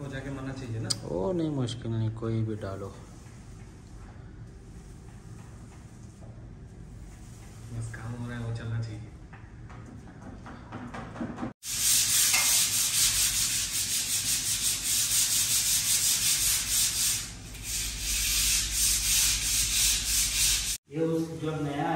हो जाके मरना चाहिए ना? वो नहीं मुश्किल नहीं कोई भी डालो। बस काम हो रहा है वो चलना चाहिए। ये उस जो नया